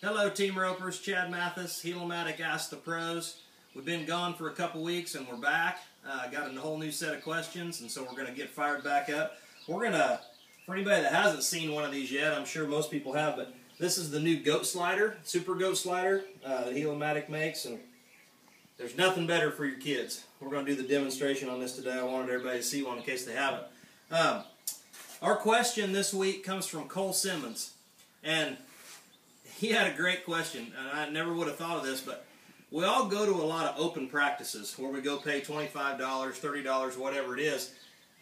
Hello, Team Ropers. Chad Mathes, Heel-O-Matic Ask the Pros. We've been gone for a couple weeks and we're back. Uh, got a whole new set of questions, and so we're going to get fired back up. We're going to, for anybody that hasn't seen one of these yet, I'm sure most people have, but this is the new goat slider, super goat slider uh, that Heel-O-Matic makes, and there's nothing better for your kids. We're going to do the demonstration on this today. I wanted everybody to see one in case they haven't. Um, our question this week comes from Cole Simmons, and he had a great question, and I never would have thought of this, but we all go to a lot of open practices where we go pay $25, $30, whatever it is,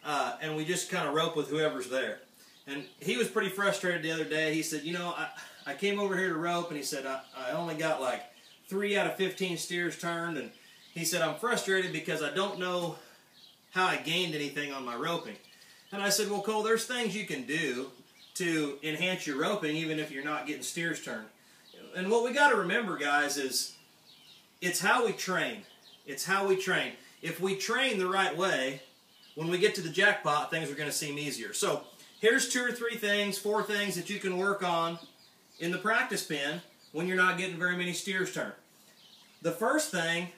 uh, and we just kind of rope with whoever's there. And he was pretty frustrated the other day. He said, you know, I, I came over here to rope, and he said, I, I only got like 3 out of 15 steers turned, and he said, I'm frustrated because I don't know how I gained anything on my roping. And I said, well, Cole, there's things you can do to enhance your roping even if you're not getting steers turned. And what we got to remember, guys, is it's how we train. It's how we train. If we train the right way, when we get to the jackpot, things are going to seem easier. So here's two or three things, four things that you can work on in the practice pen when you're not getting very many steers turned. The first thing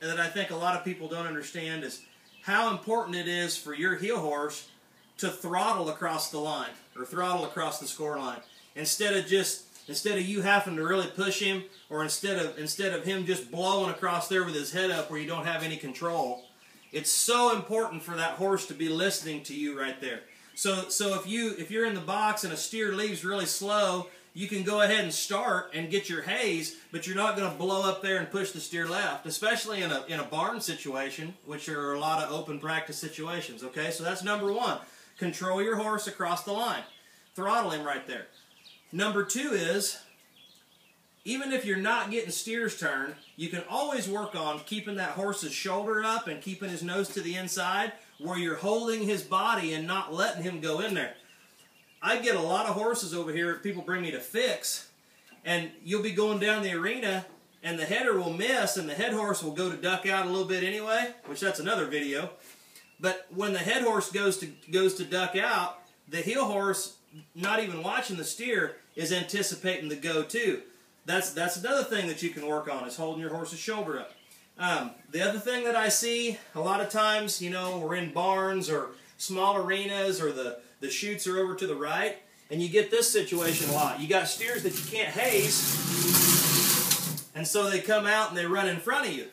that I think a lot of people don't understand is how important it is for your heel horse to throttle across the line or throttle across the score line instead of just instead of you having to really push him or instead of instead of him just blowing across there with his head up where you don't have any control it's so important for that horse to be listening to you right there so so if you if you're in the box and a steer leaves really slow you can go ahead and start and get your haze, but you're not going to blow up there and push the steer left, especially in a, in a barn situation, which are a lot of open practice situations, okay? So that's number one. Control your horse across the line. Throttle him right there. Number two is, even if you're not getting steers turned, you can always work on keeping that horse's shoulder up and keeping his nose to the inside where you're holding his body and not letting him go in there. I get a lot of horses over here people bring me to fix, and you'll be going down the arena, and the header will miss, and the head horse will go to duck out a little bit anyway, which that's another video. But when the head horse goes to goes to duck out, the heel horse, not even watching the steer, is anticipating the go too. That's that's another thing that you can work on is holding your horse's shoulder up. Um, the other thing that I see a lot of times, you know, we're in barns or small arenas or the the chutes are over to the right, and you get this situation a lot. You got steers that you can't haze, and so they come out and they run in front of you.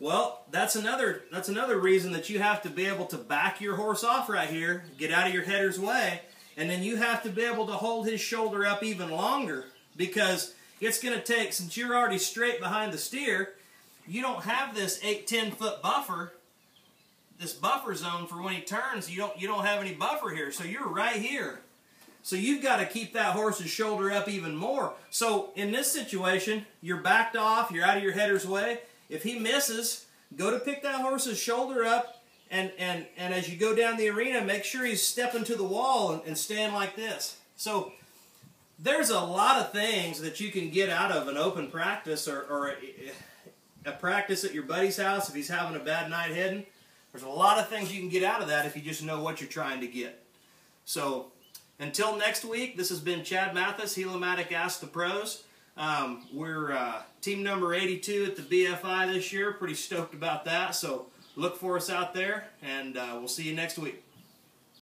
Well, that's another that's another reason that you have to be able to back your horse off right here, get out of your header's way, and then you have to be able to hold his shoulder up even longer because it's going to take since you're already straight behind the steer, you don't have this 8 10 foot buffer this buffer zone for when he turns. You don't you don't have any buffer here, so you're right here. So you've got to keep that horse's shoulder up even more. So in this situation, you're backed off, you're out of your header's way. If he misses, go to pick that horse's shoulder up, and and and as you go down the arena, make sure he's stepping to the wall and, and stand like this. So there's a lot of things that you can get out of an open practice or, or a, a practice at your buddy's house if he's having a bad night heading. There's a lot of things you can get out of that if you just know what you're trying to get. So until next week, this has been Chad Mathes, Heel-O-Matic Ask the Pros. Um, we're uh, team number 82 at the BFI this year. Pretty stoked about that. So look for us out there, and uh, we'll see you next week.